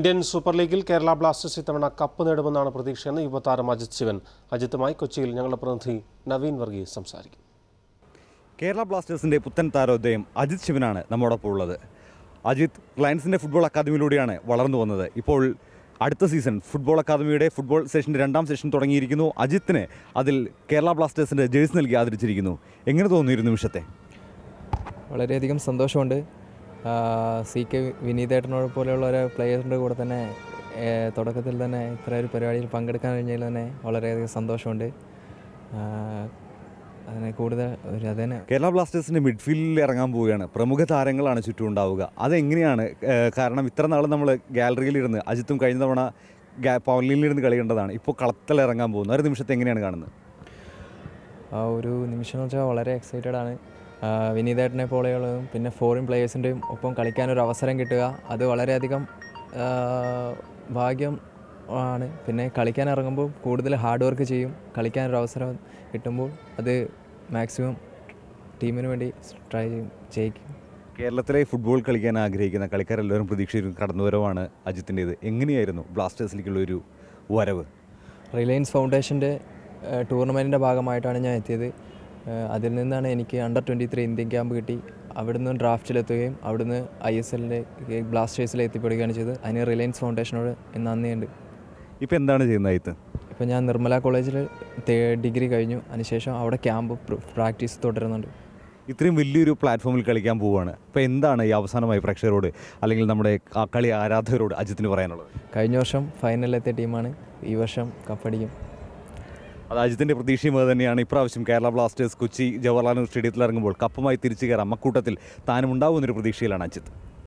Indian super ലീഗിൽ Kerala Blasters ഇത്തവണ cup നേടുമെന്നാണ് പ്രതീക്ഷയെന്ന് യുവതാരം അജിത് ശിവൻ. അജിത്തുമായി കൊച്ചിയിൽ ഞങ്ങളുടെ പ്രതിനിധി നവീൻ വർഗീസ് സംസാരിക്കും. കേരള ബ്ലാസ്റ്റേഴ്സിന്റെ പുത്തൻ താരോദയം അജിത് ശിവനാണ് നമ്മോടൊപ്പം ഉള്ളത്. അജിത് റിലയൻസിന്റെ ഫുട്ബോൾ അക്കാദമിയിലൂടെയാണ് വളർന്നു വന്നത്. ഇപ്പോൾ അടുത്ത സീസൺ ഫുട്ബോൾ അക്കാദമിയുടെ ഫുട്ബോൾ സെഷന്റെ രണ്ടാം സെഷൻ തുടങ്ങിയിരിക്കുന്നു. അജിത്തിന് അതിൽ കേരള ബ്ലാസ്റ്റേഴ്സിന്റെ ജേഴ്സി നൽകി ആദരിച്ചിരിക്കുന്നു. എങ്ങനെ തോന്നുന്നു വിഷത്തെ നിമിഷത്തെ? വളരെയധികം സന്തോഷമുണ്ട്. സി കെ വിനീതേട്ടനോട് പോലെയുള്ള ഒരു പ്ലെയേഴ്സിന്റെ കൂടെ തന്നെ തുടക്കത്തിൽ തന്നെ ഇത്ര ഒരു പരിപാടിയിൽ പങ്കെടുക്കാൻ കഴിഞ്ഞതിൽ തന്നെ വളരെയധികം സന്തോഷമുണ്ട്. അതിനെ കൂടുതൽ ഒരു അതിനെ കേരള ബ്ലാസ്റ്റേഴ്സിന്റെ മിഡ്ഫീൽഡിൽ ഇറങ്ങാൻ പോവുകയാണ്. പ്രമുഖ താരങ്ങളാണ് ചുറ്റും ഉണ്ടാവുക. അതെങ്ങനെയാണ് കാരണം ഇത്ര നാൾ നമ്മൾ ഗാലറിയിലിരുന്ന് അജിത്തും കഴിഞ്ഞ തവണ ഗാ- കളിയേണ്ടതാണ് കളി കണ്ടതാണ് ഇപ്പോൾ കളത്തിൽ ഇറങ്ങാൻ പോകുന്നു. ഒരു നിമിഷത്തെ എങ്ങനെയാണ് കാണുന്നത്? ആ ഒരു നിമിഷം എന്ന് വെച്ചാൽ വളരെ എക്സൈറ്റഡ് ആണ്. വിനീതേട്ടനെ പോലെയുള്ളതും പിന്നെ ഫോറിൻ പ്ലേയേഴ്സിന്റെയും ഒപ്പം കളിക്കാനൊരു അവസരം കിട്ടുക. അത് വളരെയധികം ഭാഗ്യം ആണ്. പിന്നെ കളിക്കാൻ ഇറങ്ങുമ്പോൾ കൂടുതൽ ഹാർഡ് വർക്ക് ചെയ്യും. കളിക്കാനൊരു അവസരം കിട്ടുമ്പോൾ അത് മാക്സിമം ടീമിന് വേണ്ടി ട്രൈ ചെയ്യും ജയിക്കും. കേരളത്തിലെ ഫുട്ബോൾ കളിക്കാൻ ആഗ്രഹിക്കുന്ന കളിക്കാരെല്ലാവരും പ്രതീക്ഷിച്ചിരുന്ന കടന്നുവരവാണ് അജിത്തിന്റേത്. എങ്ങനെയായിരുന്നു ബ്ലാസ്റ്റേഴ്സിലേക്കുള്ള ഒരു വരവ്? റിലയൻസ് ഫൗണ്ടേഷന്റെ ടൂർണമെന്റിന്റെ ഭാഗമായിട്ടാണ് ഞാൻ എത്തിയത്. അതിൽ നിന്നാണ് എനിക്ക് under twenty three Indian camp കിട്ടി. അവിടുന്ന് ഡ്രാഫ്റ്റിലെത്തുകയും അവിടുന്ന് ഐ എസ് എല്ലിലെ ബ്ലാസ്റ്റേഴ്സിൽ എത്തിപ്പെടുകയാണ് ചെയ്തത്. അതിന് റിലയൻസ് ഫൗണ്ടേഷനോട് നന്ദിയുണ്ട്. ഇപ്പോൾ എന്താണ് ചെയ്യുന്നത് അജിത്ത് ഇപ്പോൾ ഞാൻ നിർമ്മല കോളേജിൽ ഡിഗ്രി കഴിഞ്ഞു. അതിനുശേഷം അവിടെ ക്യാമ്പ് പ്രാക്ടീസ് തുടരുന്നുണ്ട്. ഇത്രയും വലിയൊരു പ്ലാറ്റ്ഫോമിൽ കളിക്കാൻ പോവുകയാണ് അപ്പോൾ എന്താണ് ഈ അവസാനമായി പ്രേക്ഷകരോട് അല്ലെങ്കിൽ നമ്മുടെ കളി ആരാധകരോട് അജിത്തിന് പറയാനുള്ളത്? കഴിഞ്ഞ വർഷം ഫൈനലിലെത്തിയ ടീമാണ് ഈ വർഷം കപ്പടിക്കും അത് അജിത്തിന്റെ പ്രതീക്ഷയും അത് തന്നെയാണ്. ഇപ്രാവശ്യം കേരള ബ്ലാസ്റ്റേഴ്സ് കൊച്ചി ജവഹർലാൽ നെഹ്റു സ്റ്റേഡിയത്തിൽ ഇറങ്ങുമ്പോൾ കപ്പുമായി തിരിച്ചു കയറാം. അക്കൂട്ടത്തിൽ താനും ഉണ്ടാവുമെന്നൊരു പ്രതീക്ഷയിലാണ് അജിത്ത്.